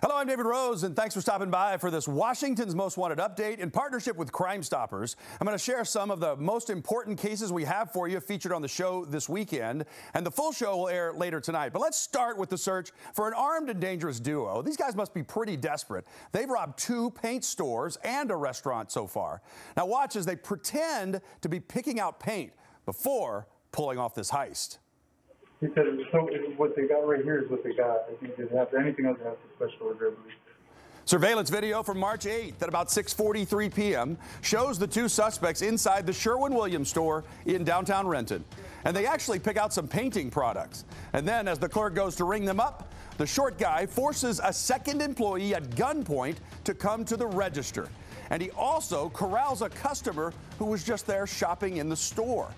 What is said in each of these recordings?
Hello, I'm David Rose, and thanks for stopping by for this Washington's Most Wanted update in partnership with Crime Stoppers. I'm going to share some of the most important cases we have for you featured on the show this weekend, and the full show will air later tonight. But let's start with the search for an armed and dangerous duo. These guys must be pretty desperate. They've robbed two paint stores and a restaurant so far. Now, watch as they pretend to be picking out paint before pulling off this heist. He said, so what they got right here is what they got. I think they have anything else a special order. Surveillance video from March 8th at about 6:43 p.m. shows the two suspects inside the Sherwin-Williams store in downtown Renton. And they actually pick out some painting products. And then as the clerk goes to ring them up, the short guy forces a second employee at gunpoint to come to the register. And he also corrals a customer who was just there shopping in the store.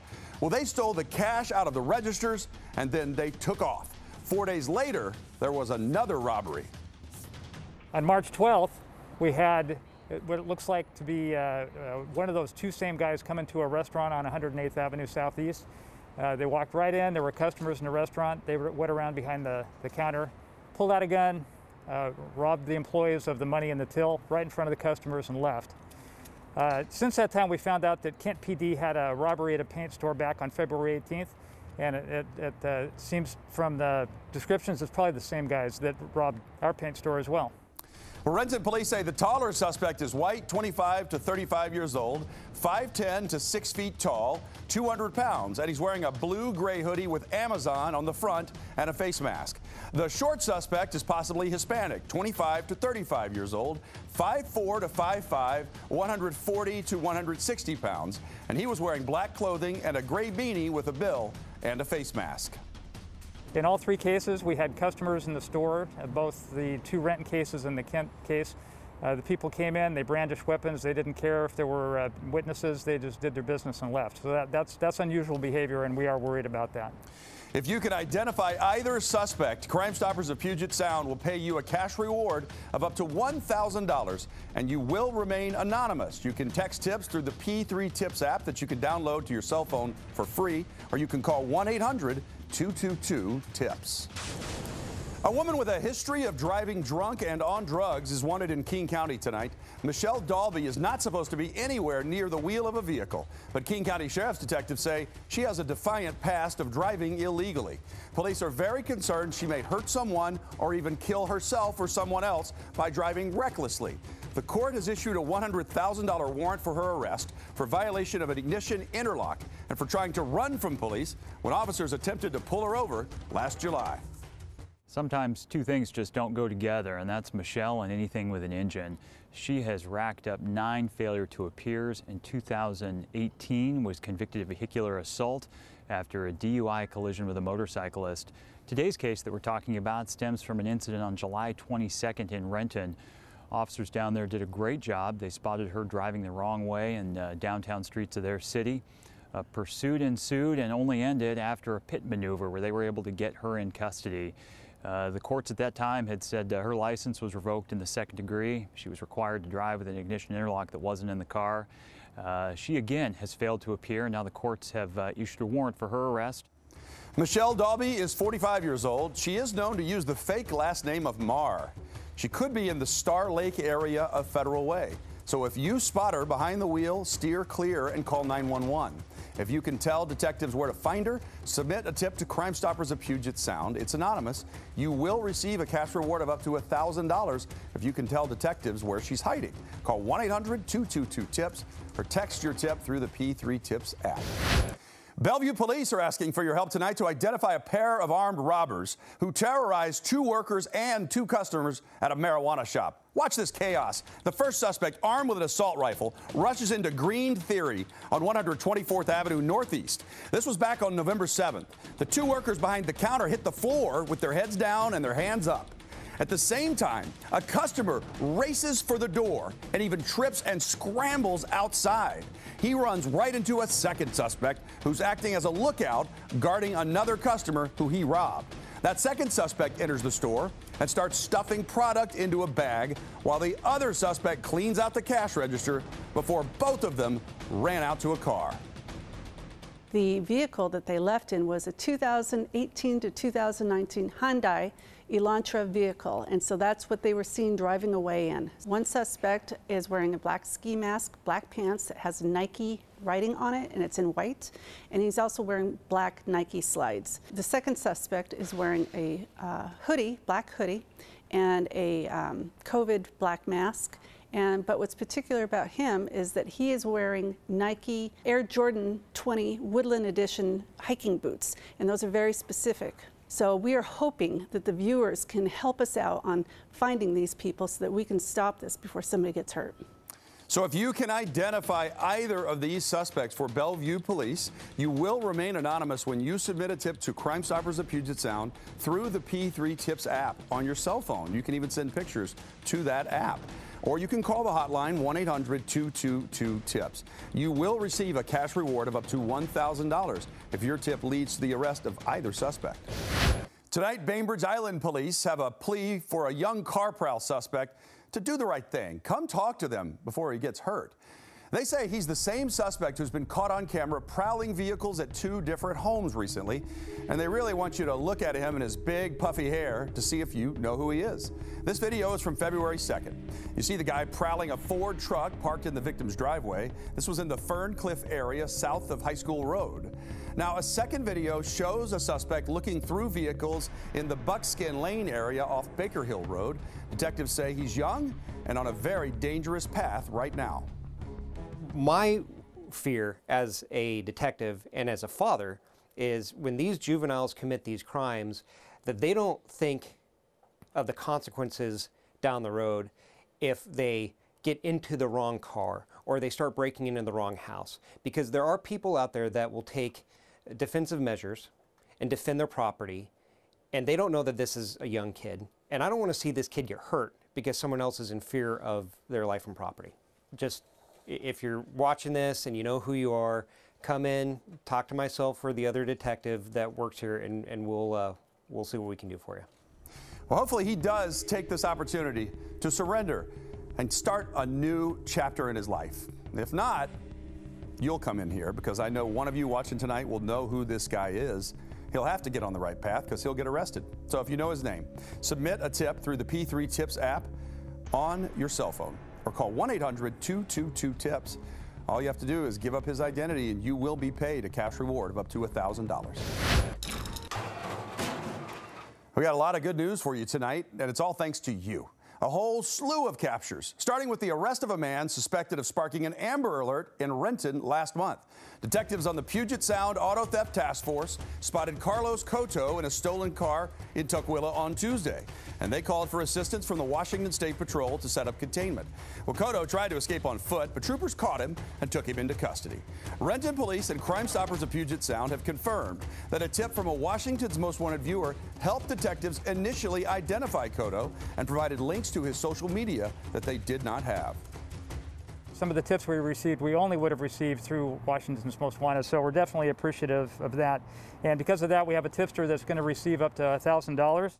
Well, they stole the cash out of the registers and then they took off. Four days later, there was another robbery. On March 12th, we had what it looks like to be uh, uh, one of those two same guys come into a restaurant on 108th Avenue Southeast. Uh, they walked right in. There were customers in the restaurant. They went around behind the, the counter, pulled out a gun, uh, robbed the employees of the money in the till right in front of the customers and left. Uh, since that time, we found out that Kent PD had a robbery at a paint store back on February 18th, and it, it, it uh, seems from the descriptions it's probably the same guys that robbed our paint store as well. Renton police say the taller suspect is white, 25 to 35 years old, 5'10 to 6 feet tall, 200 pounds, and he's wearing a blue gray hoodie with Amazon on the front and a face mask. The short suspect is possibly Hispanic, 25 to 35 years old, 5'4 to 5'5, 140 to 160 pounds, and he was wearing black clothing and a gray beanie with a bill and a face mask. In all three cases, we had customers in the store, uh, both the two Renton cases and the Kent case. Uh, the people came in, they brandished weapons, they didn't care if there were uh, witnesses, they just did their business and left. So that, that's, that's unusual behavior, and we are worried about that. If you can identify either suspect, Crime Stoppers of Puget Sound will pay you a cash reward of up to $1,000, and you will remain anonymous. You can text tips through the P3 Tips app that you can download to your cell phone for free, or you can call 1 800 222 TIPS. A woman with a history of driving drunk and on drugs is wanted in King County tonight. Michelle Dalby is not supposed to be anywhere near the wheel of a vehicle, but King County Sheriff's detectives say she has a defiant past of driving illegally. Police are very concerned she may hurt someone or even kill herself or someone else by driving recklessly. The court has issued a $100,000 warrant for her arrest for violation of an ignition interlock and for trying to run from police when officers attempted to pull her over last July. Sometimes two things just don't go together, and that's Michelle and anything with an engine. She has racked up nine failure to appears. In 2018, was convicted of vehicular assault after a DUI collision with a motorcyclist. Today's case that we're talking about stems from an incident on July 22nd in Renton. Officers down there did a great job. They spotted her driving the wrong way in uh, downtown streets of their city. A pursuit ensued and only ended after a pit maneuver where they were able to get her in custody. Uh, the courts at that time had said uh, her license was revoked in the second degree. She was required to drive with an ignition interlock that wasn't in the car. Uh, she again has failed to appear. Now the courts have uh, issued a warrant for her arrest. Michelle Dalby is 45 years old. She is known to use the fake last name of Marr. She could be in the Star Lake area of Federal Way. So if you spot her behind the wheel, steer clear and call 911. If you can tell detectives where to find her, submit a tip to Crime Stoppers of Puget Sound. It's anonymous. You will receive a cash reward of up to $1,000 if you can tell detectives where she's hiding. Call 1 800 222 TIPS or text your tip through the P3 Tips app. Bellevue police are asking for your help tonight to identify a pair of armed robbers who terrorized two workers and two customers at a marijuana shop. Watch this chaos. The first suspect, armed with an assault rifle, rushes into Green Theory on 124th Avenue Northeast. This was back on November 7th. The two workers behind the counter hit the floor with their heads down and their hands up. At the same time, a customer races for the door and even trips and scrambles outside. He runs right into a second suspect who's acting as a lookout, guarding another customer who he robbed. That second suspect enters the store and starts stuffing product into a bag while the other suspect cleans out the cash register before both of them ran out to a car. The vehicle that they left in was a 2018 to 2019 Hyundai Elantra vehicle, and so that's what they were seen driving away in. One suspect is wearing a black ski mask, black pants that has Nike writing on it, and it's in white, and he's also wearing black Nike slides. The second suspect is wearing a uh, hoodie, black hoodie, and a um, COVID black mask. And, but what's particular about him is that he is wearing Nike Air Jordan 20 Woodland Edition hiking boots, and those are very specific. So we are hoping that the viewers can help us out on finding these people so that we can stop this before somebody gets hurt. So if you can identify either of these suspects for Bellevue police, you will remain anonymous when you submit a tip to Crime Stoppers of Puget Sound through the P3 Tips app on your cell phone. You can even send pictures to that app. Or you can call the hotline 1 800 222 TIPS. You will receive a cash reward of up to $1,000 if your tip leads to the arrest of either suspect. Tonight, Bainbridge Island police have a plea for a young car prowl suspect to do the right thing. Come talk to them before he gets hurt. They say he's the same suspect who's been caught on camera prowling vehicles at two different homes recently, and they really want you to look at him and his big puffy hair to see if you know who he is. This video is from February 2nd. You see the guy prowling a Ford truck parked in the victim's driveway. This was in the Ferncliff area south of High School Road. Now, a second video shows a suspect looking through vehicles in the Buckskin Lane area off Baker Hill Road. Detectives say he's young and on a very dangerous path right now my fear as a detective and as a father is when these juveniles commit these crimes that they don't think of the consequences down the road if they get into the wrong car or they start breaking into the wrong house. Because there are people out there that will take defensive measures and defend their property, and they don't know that this is a young kid. And I don't want to see this kid get hurt because someone else is in fear of their life and property. Just if you're watching this and you know who you are, come in, talk to myself or the other detective that works here, and, and we'll, uh, we'll see what we can do for you. Well, hopefully, he does take this opportunity to surrender and start a new chapter in his life. If not, you'll come in here because I know one of you watching tonight will know who this guy is. He'll have to get on the right path because he'll get arrested. So if you know his name, submit a tip through the P3 Tips app on your cell phone or call 1 800 222 TIPS. All you have to do is give up his identity and you will be paid a cash reward of up to $1,000. We got a lot of good news for you tonight, and it's all thanks to you. A whole slew of captures, starting with the arrest of a man suspected of sparking an Amber Alert in Renton last month. Detectives on the Puget Sound Auto Theft Task Force spotted Carlos Cotto in a stolen car in Tukwila on Tuesday, and they called for assistance from the Washington State Patrol to set up containment. Well, Cotto tried to escape on foot, but troopers caught him and took him into custody. Renton Police and Crime Stoppers of Puget Sound have confirmed that a tip from a Washington's Most Wanted viewer helped detectives initially identify Cotto and provided links to his social media that they did not have some of the tips we received, we only would have received through Washington's Most Wanted. So we're definitely appreciative of that. And because of that, we have a tipster that's going to receive up to $1,000.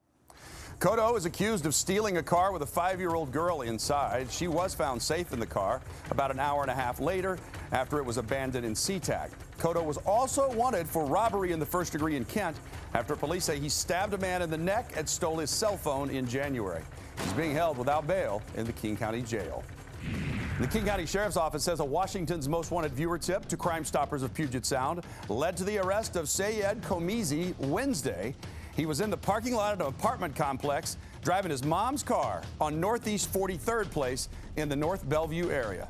Cotto is accused of stealing a car with a five-year-old girl inside. She was found safe in the car about an hour and a half later after it was abandoned in SeaTac. Cotto was also wanted for robbery in the first degree in Kent after police say he stabbed a man in the neck and stole his cell phone in January. He's being held without bail in the King County Jail. The King County Sheriff's Office says a Washington's Most Wanted viewer tip to Crime Stoppers of Puget Sound led to the arrest of Sayed Komizi Wednesday. He was in the parking lot of an apartment complex driving his mom's car on Northeast 43rd Place in the North Bellevue area.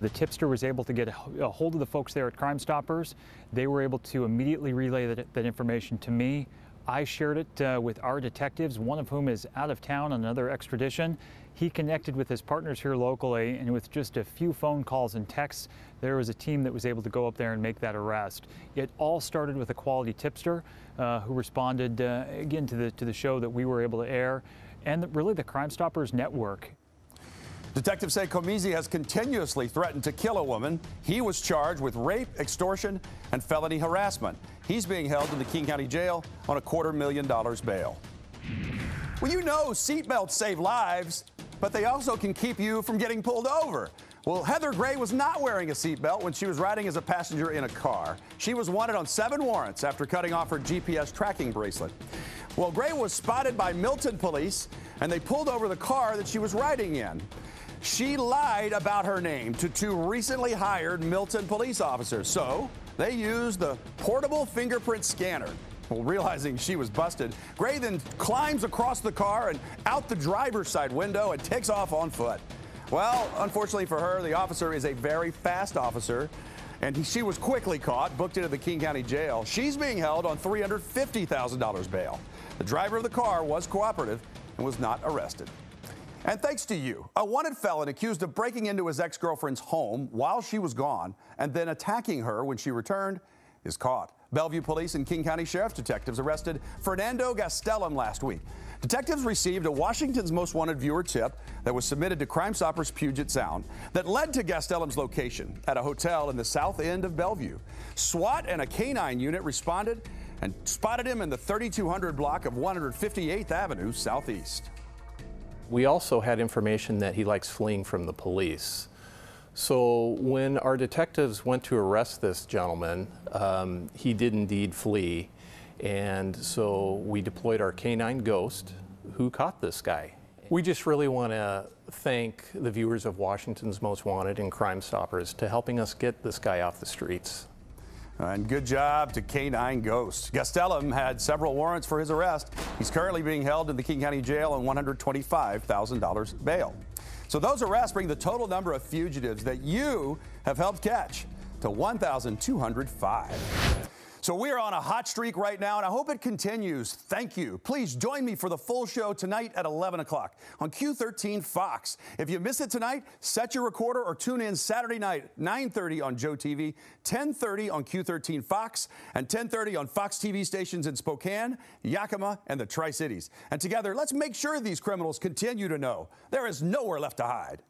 The tipster was able to get a hold of the folks there at Crime Stoppers. They were able to immediately relay that, that information to me. I shared it uh, with our detectives, one of whom is out of town on another extradition. He connected with his partners here locally, and with just a few phone calls and texts, there was a team that was able to go up there and make that arrest. It all started with a quality tipster uh, who responded uh, again to the to the show that we were able to air, and really the Crime Stoppers network. Detectives say Komizi has continuously threatened to kill a woman. He was charged with rape, extortion, and felony harassment. He's being held in the King County Jail on a quarter million dollars bail. Well, you know seatbelts save lives but they also can keep you from getting pulled over. Well, Heather Gray was not wearing a seatbelt when she was riding as a passenger in a car. She was wanted on seven warrants after cutting off her GPS tracking bracelet. Well, Gray was spotted by Milton police and they pulled over the car that she was riding in. She lied about her name to two recently hired Milton police officers. So they used the portable fingerprint scanner. Well, realizing she was busted, Gray then climbs across the car and out the driver's side window and takes off on foot. Well, unfortunately for her, the officer is a very fast officer, and he, she was quickly caught, booked into the King County Jail. She's being held on $350,000 bail. The driver of the car was cooperative and was not arrested. And thanks to you, a wanted felon accused of breaking into his ex girlfriend's home while she was gone and then attacking her when she returned is caught. Bellevue Police and King County Sheriff's detectives arrested Fernando Gastelum last week. Detectives received a Washington's Most Wanted viewer tip that was submitted to Crime Stoppers Puget Sound that led to Gastelum's location at a hotel in the south end of Bellevue. SWAT and a canine unit responded and spotted him in the 3200 block of 158th Avenue Southeast. We also had information that he likes fleeing from the police. So when our detectives went to arrest this gentleman, um, he did indeed flee. And so we deployed our canine ghost who caught this guy. We just really want to thank the viewers of Washington's Most Wanted and Crime Stoppers to helping us get this guy off the streets. And good job to K9 Ghost. Gastelum had several warrants for his arrest. He's currently being held in the King County Jail on $125,000 bail. So those arrests bring the total number of fugitives that you have helped catch to 1,205. So we are on a hot streak right now, and I hope it continues. Thank you. Please join me for the full show tonight at 11 o'clock on Q13 Fox. If you miss it tonight, set your recorder or tune in Saturday night, 9:30 on Joe TV, 10:30 on Q13 Fox, and 10:30 on Fox TV stations in Spokane, Yakima, and the Tri Cities. And together, let's make sure these criminals continue to know there is nowhere left to hide.